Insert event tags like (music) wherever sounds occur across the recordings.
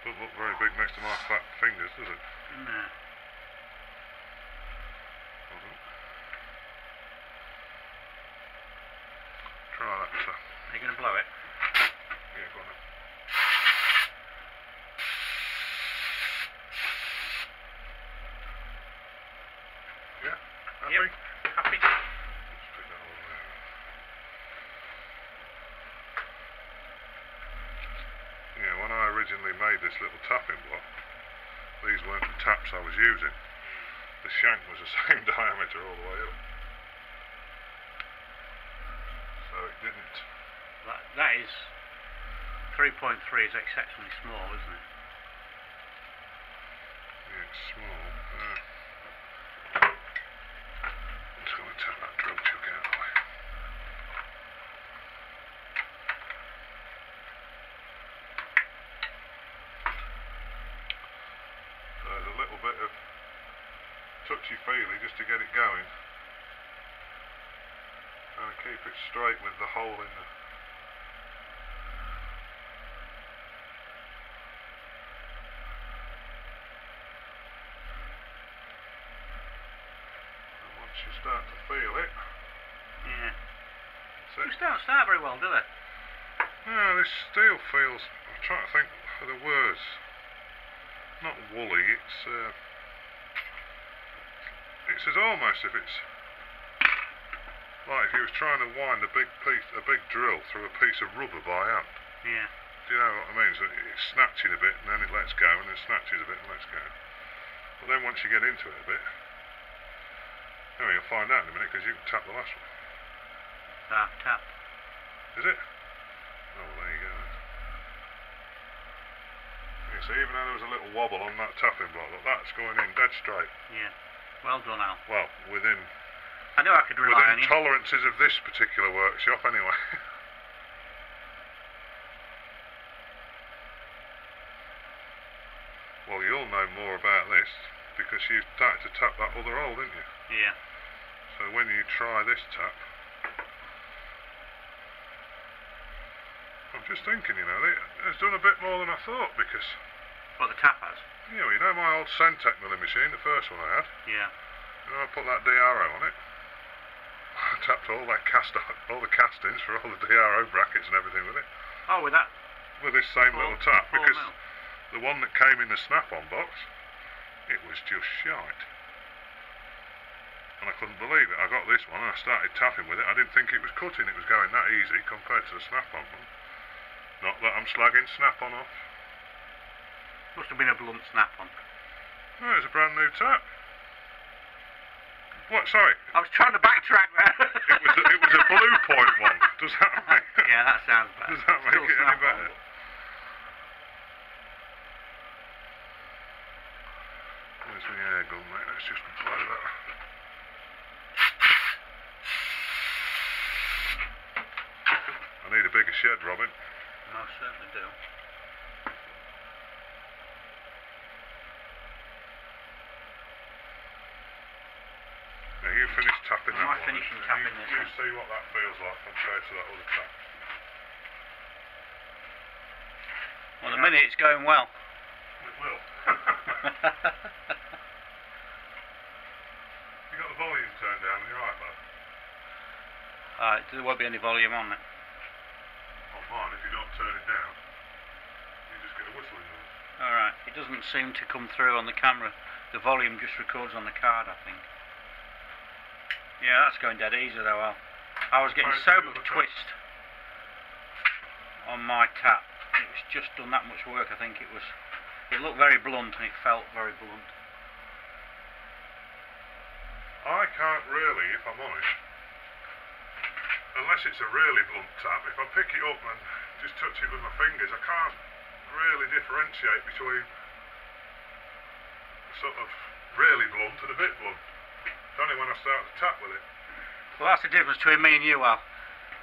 Doesn't look very big next to my fat fingers, does it? No. Try that, sir. Are you going to blow it? Yeah, go on then. Yeah? Happy? Yep. Happy? Let's stick that on there. Yeah, when I originally made this little tapping block, these weren't the taps I was using. The shank was the (laughs) same diameter all the way up. So it didn't. That, that is 3.3 is exceptionally small, isn't it? Yeah, it's small. Uh, I'm just going to take that drill chuck out of the way. So there's a little bit of touchy-feely just to get it going. And keep it straight with the hole in the And once you start to feel it, Yeah. so Things don't start very well, do they? Yeah, this steel feels. I'm trying to think of the words. Not woolly. It's. Uh, it's as almost if it's like if you was trying to wind a big piece, a big drill through a piece of rubber by hand. Yeah. Do you know what I mean? So it's snatching a bit, and then it lets go, and then snatches a bit, and lets go. But then once you get into it a bit, anyway, you'll find out in a minute because you can tap the last one. Tap, tap. Is it? Oh, well, there you go. So even though there was a little wobble on that tapping block, look, that's going in dead straight. Yeah. Well done, Al. Well, within I knew I could rely on within you. tolerances of this particular workshop, anyway. (laughs) well, you'll know more about this because you started to tap that other hole, didn't you? yeah. So when you try this tap, I'm just thinking, you know, it- it's done a bit more than I thought because, What the tap has? you know, you know my old Centec milling machine, the first one I had, Yeah. you know, I put that DRO on it. (laughs) I tapped all that cast, (laughs) all the castings for all the DRO brackets and everything with it, Oh, with that. with this same full- little tap because mill. the one that came in the snap-on box, it was just shite. And I couldn't believe it. I got this one and I started tapping with it. I didn't think it was cutting. It was going that easy compared to the snap-on one. Not that I'm slagging snap-on off. Must have been a blunt snap on. No, it's a brand new tap. What? Sorry. I was trying to backtrack there. It was a, it was a blue point one. Does that (laughs) make yeah, that sounds better. Does that make Still it any on, better? but- Where's my air gun, mate? Let's just blow that. I need a bigger shed, Robin. Most certainly do. Now you finish tapping that one. finishing tapping you, this You see what that feels like compared to that other tap. Well, the minute it's going well. It will. (laughs) you got the volume turned down on your iPad? Alright, uh, there won't be any volume on it. On mine, if you don't turn it down, you just get a whistling noise. Alright, it doesn't seem to come through on the camera. The volume just records on the card, I think. Yeah, that's going dead easy though, Al. I was getting so much twist on my tap. It was just done that much work, I think it was. It looked very blunt and it felt very blunt. I can't really, if I'm honest, unless it's a really blunt tap, if I pick it up and just touch it with my fingers, I can't really differentiate between sort of really blunt and a bit blunt. It's only when I start to tap with it. Well, that's the difference between me and you, Al.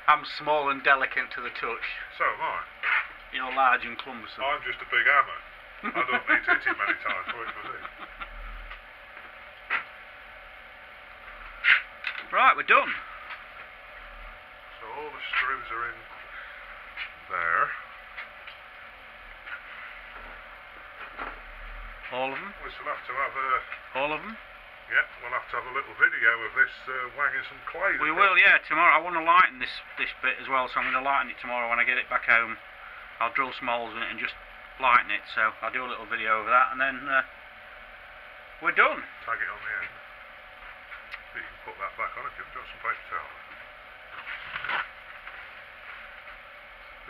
I'm small and delicate to the touch. So am I. You're large and clumsy. I'm just a big hammer. I don't need to hit it many times for it to do. Right, we're done. So all the screws are in there. All of them? We shall have to have a. All of them? Yeah, we'll have to have a little video of this uh, wanging some clay. We will, yeah. Tomorrow I want to lighten this this bit as well, so I'm going to lighten it tomorrow when I get it back home. I'll drill some holes in it and just lighten it. So I'll do a little video of that, and then uh, we're done. Tag it on the end. You can put that back on if you've got some paper towel.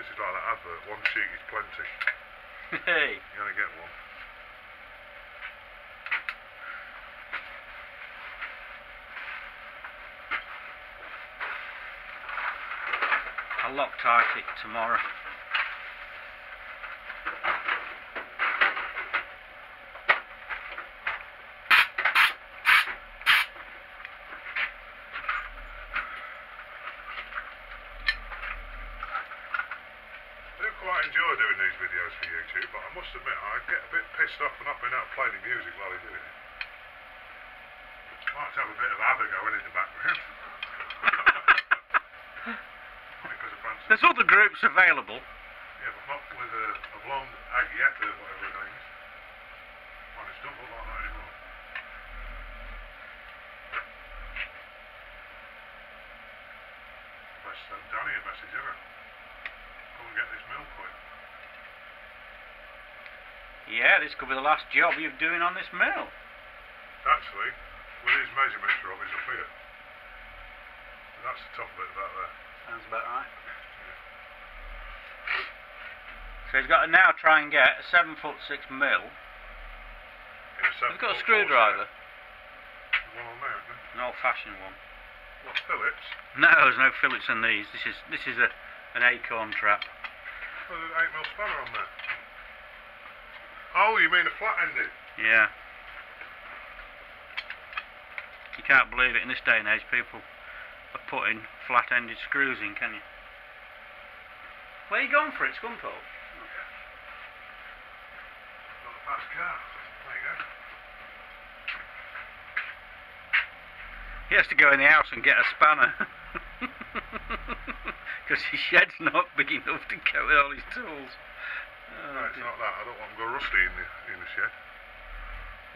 This is like that advert. One sheet is plenty. (laughs) Hey. You only get one. I'll Loctite it tomorrow. I do quite enjoy doing these videos for YouTube, but I must admit I get a bit pissed off for not being able to play the music while you're doing it. To have a bit of ABBA going in the background. (laughs) because of Francis. There's other groups available. Yeah, but not with a, a blonde Agnetha, whatever her name is. Well, it's look like that anymore. Best send Danny a message ever. Come and get this mill quick. Yeah, this could be the last job you're doing on this mill. Actually, with his measurements from is up here. That's the top bit about there. Sounds about right. So he's got to now try and get a seven foot six a seven He's got a screwdriver, four set. There's one on there, isn't there? an old fashioned one. What, Phillips? No, there's no Phillips in these. This is this is a an acorn trap. Oh, there's an 8 mil spanner on there. Oh, you mean a flat-ended? Yeah. You can't believe it in this day and age. People are putting flat-ended screws in, can you? Where are you going for it, Scunthorpe? Not a fast car. There you go. He has to go in the house and get a spanner. (laughs) Because his shed's not big enough to carry all his tools. Oh, No, it's dear. not that. I don't want them to go rusty in the, in the shed.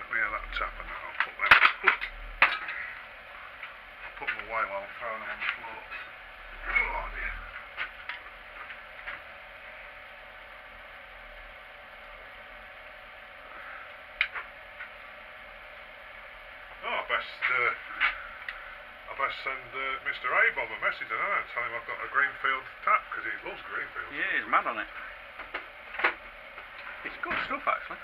Let me have that tap and I'll put them. I'll put them away while I'm throwing them on the floor. Oh dear. Best, uh, I best send uh, Mr. Abob a message, and I tell him I've got a Greenfield tap, because he loves Greenfield. Yeah, he's mad on it. It's good stuff, actually.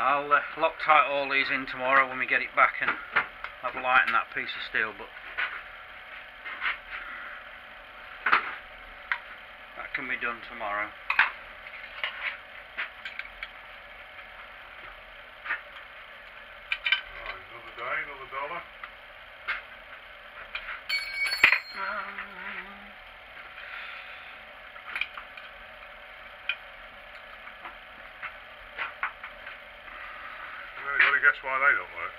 I'll uh, tight all these in tomorrow when we get it back and have lighten that piece of steel, but that can be done tomorrow. Right, another day, another dollar. Anybody guess why they don't work?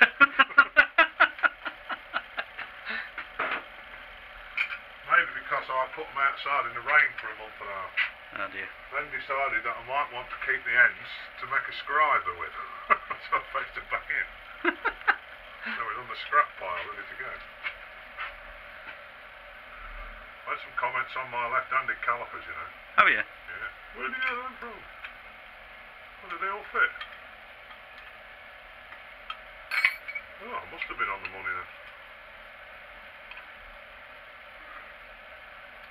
(laughs) Maybe because I put them outside in the rain for a month and a half. oh dear. Then decided that I might want to keep the ends to make a scriber with. (laughs) so I faced it back in. (laughs) so it's on the scrap pile ready to go. I had some comments on my left-handed calipers, you know. Oh, Have you? Yeah. Where do you get them from? Well, did they all fit? Oh, I must have been on the money then.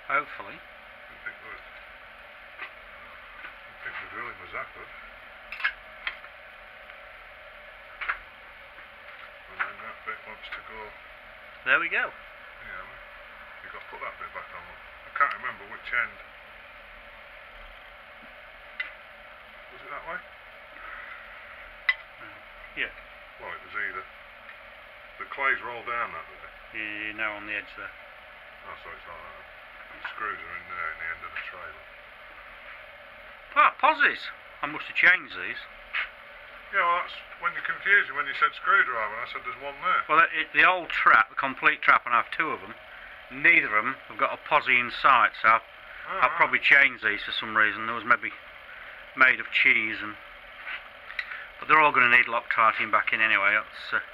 Hopefully. Didn't think was. Didn't think the drilling was that good. And then that bit wants to go. There we go. Yeah, well, you got to put that bit back on. I can't remember which end. Was it that way? Yeah. Well, it was either. The clay's rolled down that way. Yeah, know on the edge there. Oh, so it's like that. The screws are in there in the end of the trailer. Ah, posies. I must have changed these. Yeah, well, that's when you're confusing when you said screwdriver. and I said there's one there. Well, it, the old trap, the complete trap, and I have two of them. Neither of them have got a posi in sight, so I've, Oh, I've right. probably changed these for some reason. There was maybe made of cheese and. But they're all going to need Loctiting back in anyway. That's, uh,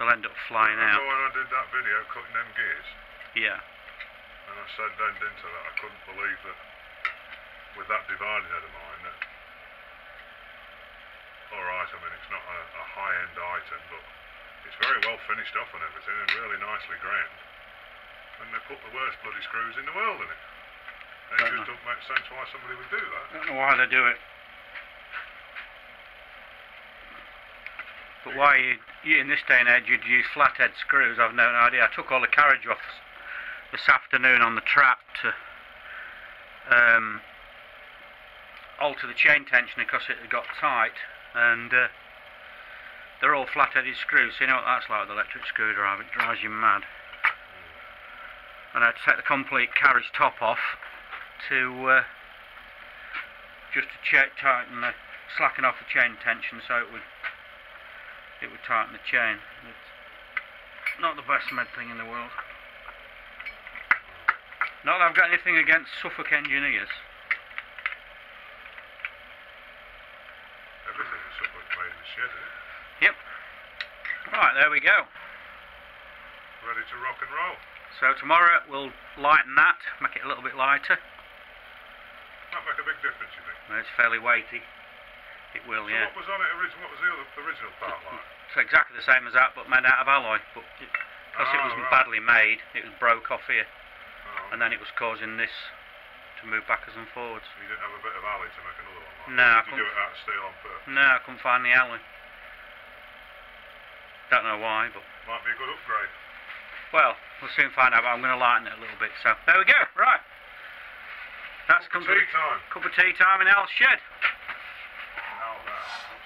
they'll end up flying Remember out. when I did that video cutting them gears? Yeah. And I said then into that I couldn't believe that with that dividing head of mine that alright, I mean it's not a, a high end item but it's very well finished off and everything and really nicely ground. And they put the worst bloody screws in the world in it. And it Don't just don't make sense why somebody would do that. I don't know why they do it. But why you, in this day and age you'd use flathead screws, I've no idea. I took all the carriage off this afternoon on the trap to um, alter the chain tension because it had got tight, and uh, they're all flat-headed screws. So you know what that's like with electric screwdriver; it drives you mad. And I had to take the complete carriage top off to uh, just to check tighten the slacken off the chain tension so it would it would tighten the chain. It's not the best med thing in the world. Not that I've got anything against Suffolk engineers. Everything sort of made in the shed, eh? isn't it? Right, there we go. Ready to rock and roll. So tomorrow we'll lighten that, make it a little bit lighter. Might make a big difference, you think? It's fairly weighty. It will, So yeah. what was on it originally? What was the, other, the original part like? It's exactly the same as that, but made out of alloy. But because it Ah, was right. badly made, it was broke off here, Oh, and then it was causing this to move backwards and forwards. you didn't have a bit of alley to make another one like No, I you do couldn't- it out of steel on purpose? No, I couldn't find the alloy. Don't know why, but Might be a good upgrade. well, we'll soon find out. But I'm going to lighten it a little bit. So there we go. Right. That's come to Tea time. cup of tea time in Al's shed. Now that.